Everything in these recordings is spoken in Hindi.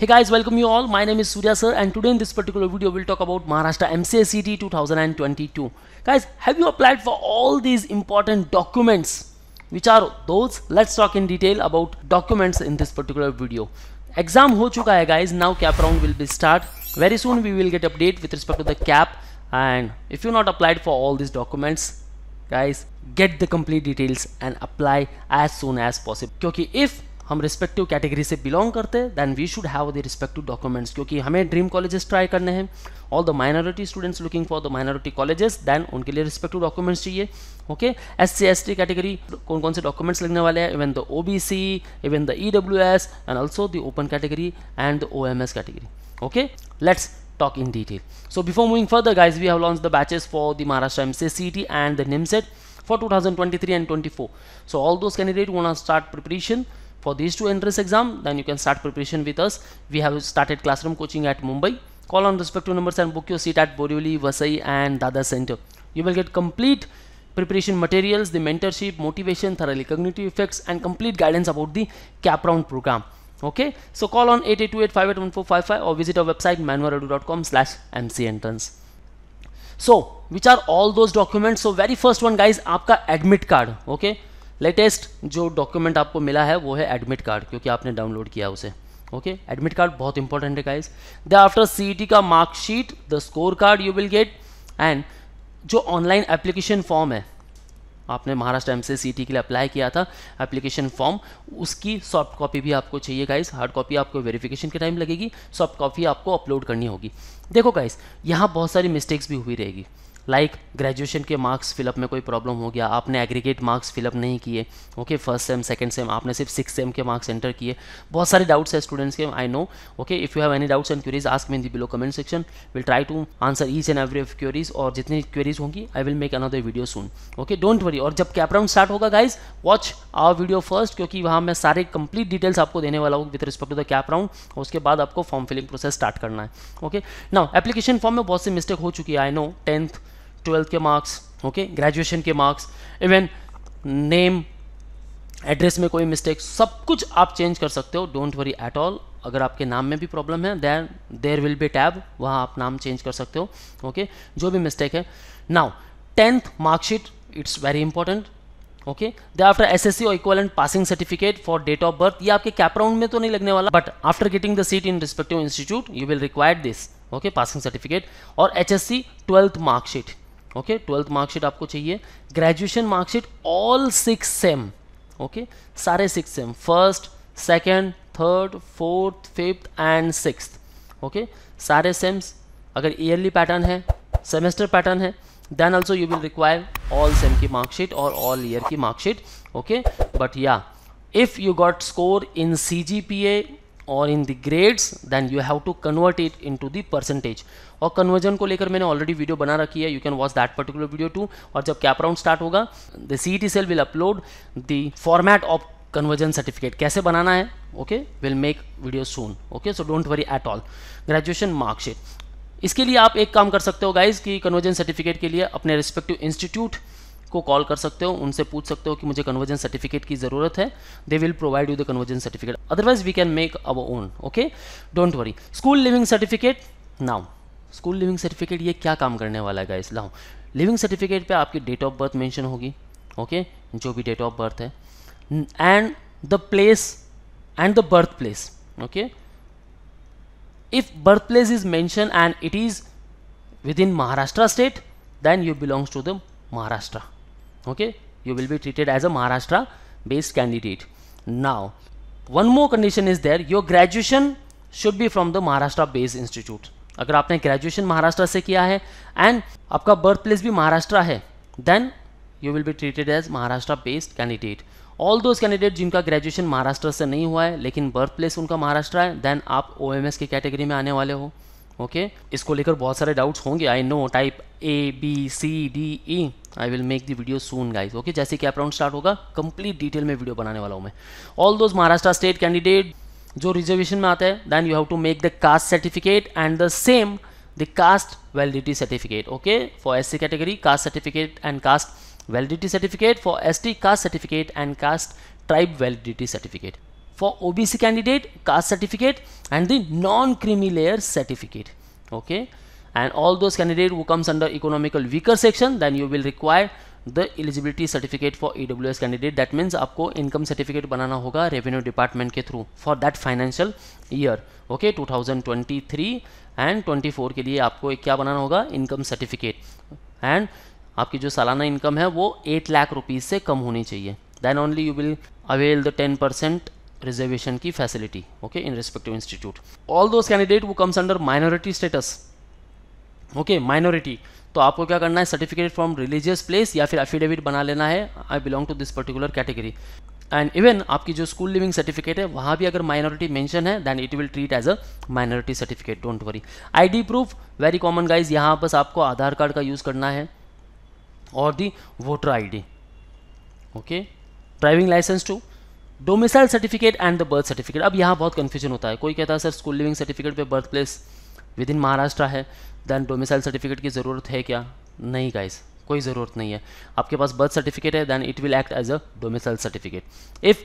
Hey guys, welcome you all. My name is Surya sir and today in this particular video we'll talk about Maharashtra MCACT 2022. Guys, have you applied for all these important documents? Which are those? Let's talk in detail about documents in this particular video. Exam ho chuka hai guys. Now cap round will be start. Very soon we will get update with respect to the cap and if you not applied for all these documents guys get the complete details and apply as soon as possible. Kyunki if हम रिस्पेक्टिव कैटेगरी से बिलोंग करते हैं then we should have the respective documents क्योंकि हमें ड्रीम कॉलेजेस ट्राई करने हैं। All the minority students looking for the minority colleges then उनके लिए रिस्पेक्टिव डॉक्यूमेंट्स चाहिए okay S C S T category कौन कौन से डॉक्यूमेंट्स लगने वाले हैं? Even the O B C even the E W S and also the open category and the O M S category okay let's talk talk in detail. So before moving further guys, we have launched the batches for the Maharashtra MCCT and the NIMSET for 2023 and 24. So all those candidates want to start preparation. For these two entrance exam then you can start preparation with us. We have started classroom coaching at mumbai. Call on respective numbers and book your seat at borivali vasai and dada center. You will get complete preparation materials the mentorship motivation thoroughly cognitive effects and complete guidance about the cap round program. Okay? So call on 8828581455 or visit our website manuaredu.com slash mcentrance so which are all those documents? So very first one guys aapka admit card. Okay latest जो डॉक्यूमेंट आपको मिला है, वो है एडमिट कार्ड क्योंकि आपने डाउनलोड किया उसे। ओके एडमिट कार्ड बहुत इंपॉर्टेंट है गाइस द आफ्टर सी का marksheet the score card you will get and जो ऑनलाइन एप्लीकेशन फॉर्म है, आपने महाराष्ट्र एम सी के लिए अप्लाई किया था एप्लीकेशन फॉर्म उसकी सॉफ्ट कॉपी भी आपको चाहिए गाइस हार्ड कॉपी आपको वेरिफिकेशन के टाइम लगेगी सॉफ्ट कॉपी आपको अपलोड करनी होगी। देखो गाइस यहाँ बहुत सारी मिस्टेक्स भी हुई रहेगी। लाइक ग्रेजुएशन के मार्क्स फिलअप में कोई प्रॉब्लम हो गया, आपने एग्रीगेट मार्क्स फिलअप नहीं किए okay first sem second sem आपने सिर्फ़ सिक्स सेम के मार्क्स एंटर किए। बहुत सारे डाउट्स है स्टूडेंट्स के I know okay if you have any doubts and queries ask me in the below comment section will try to answer each and every queries और जितनी क्वेरीज होंगी I will make another video soon okay don't worry और जब कैप राउंड स्टार्ट होगा guys watch our video first क्योंकि वहाँ मैं सारे कंप्लीट डिटेल्स आपको देने वाला हूँ with respect to the CAP round उसके बाद आपको फॉर्म फिलिंग प्रोसेस स्टार्ट करना है ओके नाउ एप्लीकेशन फॉर्म में बहुत सी मिस्टेक हो चुकी है आई नो टेंथ ट्वेल्थ के मार्क्स ओके ग्रेजुएशन के मार्क्स इवन नेम एड्रेस में कोई मिस्टेक सब कुछ आप चेंज कर सकते हो डोंट वरी एट ऑल अगर आपके नाम में भी प्रॉब्लम है there there will be tab वहाँ आप नाम चेंज कर सकते हो ओके okay? जो भी मिस्टेक है। Now tenth marksheet it's very important okay the after S S C और equivalent passing certificate for date of birth ये आपके कैप राउंड में तो नहीं लगने वाला but after getting the seat in respective institute you will require this okay passing certificate और H S C twelfth marksheet okay twelfth marksheet आपको चाहिए। Graduation marksheet all six sem okay सारे six sem first second third fourth fifth and six okay सारे सेम्स अगर ईयरली पैटर्न है सेमेस्टर पैटर्न है then also you will require all sem की मार्कशीट और ऑल ईयर की मार्कशीट ओके बट या if you got score in C G P A और in the grades then you have to convert it into the percentage और कन्वर्जन को लेकर मैंने ऑलरेडी वीडियो बना रखी है you can watch that particular video too और जब कैप राउंड स्टार्ट होगा the C T cell will upload the format of conversion certificate कैसे बनाना है? Okay will make video soon okay so don't worry at all graduation marksheet इसके लिए आप एक काम कर सकते हो गाइज़ कि कन्वर्जन सर्टिफिकेट के लिए अपने रिस्पेक्टिव इंस्टीट्यूट को कॉल कर सकते हो, उनसे पूछ सकते हो कि मुझे कन्वर्जन सर्टिफिकेट की ज़रूरत है। They will provide you the conversion certificate otherwise we can make our own okay don't worry school leaving certificate now school leaving certificate ये क्या काम करने वाला है गाइस लाओ लिविंग सर्टिफिकेट पे आपकी डेट ऑफ़ बर्थ मेंशन होगी ओके okay? जो भी डेट ऑफ़ बर्थ है। And the place and the birth place okay if birth place is mention and it is within Maharashtra state then you belongs to the Maharashtra okay? You will be treated as a Maharashtra based candidate. Now, one more condition is there. Your graduation should be from the Maharashtra based institute. अगर आपने ग्रेजुएशन महाराष्ट्र से किया है एंड आपका बर्थ प्लेस भी महाराष्ट्र है then you will be treated as Maharashtra based candidate all those candidate जिनका ग्रेजुएशन महाराष्ट्र से नहीं हुआ है, लेकिन बर्थ प्लेस उनका महाराष्ट्र है देन आप ओ एम एस की कैटेगरी में आने वाले हो. Okay okay? इसको लेकर बहुत सारे डाउट्स होंगे। I know type A B C D E I will make the video soon guys okay जैसे कि आप राउंड स्टार्ट होगा कंप्लीट डिटेल में वीडियो बनाने वाला हूँ मैं। All those Maharashtra state candidate जो रिजर्वेशन में आता है then you have to make the caste certificate and the same the caste validity certificate okay for S C category caste certificate and caste validity certificate for S T caste certificate and caste tribe validity certificate for OBC candidate, caste certificate, and the non-creamy layer certificate. Okay? And all those candidate who comes under economical weaker section, then you will require the eligibility certificate for E W S candidate that means आपको इनकम सर्टिफिकेट बनाना होगा रेवेन्यू डिपार्टमेंट के through for that financial year okay 2023 and 24 के लिए आपको क्या बनाना होगा? इनकम सर्टिफिकेट एंड आपकी जो सालाना इनकम है, वो एट लाख रुपीज़ से कम होनी चाहिए. Then only you will avail the ten percent reservation की facility okay in respective institute all those candidate वो comes under minority status okay minority तो आपको क्या करना है? सर्टिफिकेट फ्रॉम रिलीजियस प्लेस या फिर एफिडेविट बना लेना है। I belong to this particular category and even आपकी जो स्कूल लिविंग सर्टिफिकेट है, वहाँ भी अगर माइनॉरिटी मेंशन है then it will treat as a minority certificate don't worry ID proof very common guys यहाँ बस आपको आधार कार्ड का यूज़ करना है और the voter I okay driving licence to domicile certificate and the birth certificate अब यहाँ बहुत कन्फ्यूज़न होता है। कोई कहता है, सर स्कूल लिविंग सर्टिफिकेट पे birth place within Maharashtra है देन डोमिसाइल सर्टिफिकेट की ज़रूरत है क्या? नहीं गाइस कोई ज़रूरत नहीं है। आपके पास बर्थ सर्टिफिकेट है then it will act as a domicile certificate if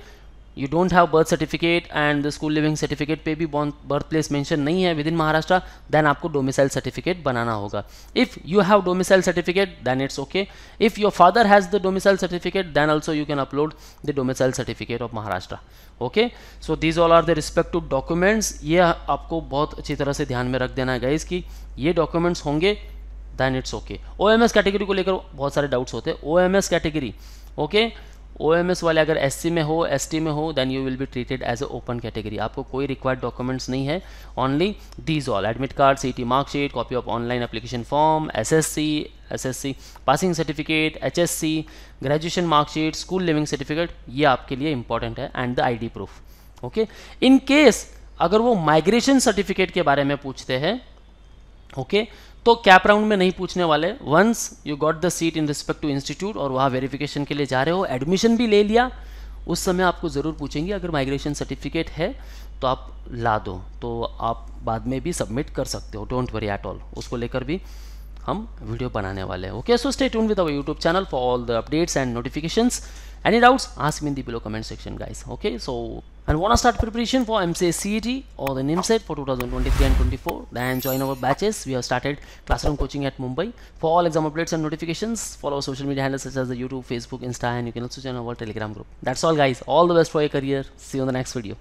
you don't have birth certificate and the school living certificate पे भी बर्थ प्लेस मेंशन नहीं है विद इन महाराष्ट्र देन आपको डोमिसाइल सर्टिफिकेट बनाना होगा। If you have domicile certificate then it's okay if your father has the domicile certificate then also you can upload the domicile certificate of Maharashtra okay so these all are the respective documents ये आपको बहुत अच्छी तरह से ध्यान में रख देना है गाइज़ कि ये डॉक्यूमेंट्स होंगे then it's okay O M S category को लेकर बहुत सारे डाउट्स होते हैं। O M S category okay O M S वाले अगर एस सी में हो एस टी में हो then you will be treated as a open category आपको कोई रिक्वायर्ड डॉक्यूमेंट्स नहीं है. Only these all admit card C T marksheet copy of online application form S S C S S C passing certificate H S C graduation marksheet school living certificate ये आपके लिए इंपॉर्टेंट है and the I D proof okay in case अगर वो माइग्रेशन सर्टिफिकेट के बारे में पूछते हैं ओके okay, तो कैप राउंड में नहीं पूछने वाले। Once you got the seat in respect to institute और वहाँ वेरिफिकेशन के लिए जा रहे हो एडमिशन भी ले लिया उस समय आपको ज़रूर पूछेंगे अगर माइग्रेशन सर्टिफिकेट है तो आप ला दो। तो आप बाद में भी सबमिट कर सकते हो डोंट वरी एट ऑल उसको लेकर भी हम वीडियो बनाने वाले हैं। Okay so stay tune with our YouTube channel for all the updates and notifications any doubts Ask me in the below comment section, guys. Okay, so and wanna start preparation for MCA CET or the NIMSET for 2023 and 24? Then join our batches. We have started classroom coaching at Mumbai. For all exam updates and notifications, follow our social media handles such as the YouTube, Facebook, Insta, and you can also join our Telegram group. That's all, guys. All the best for your career. See you in the next video.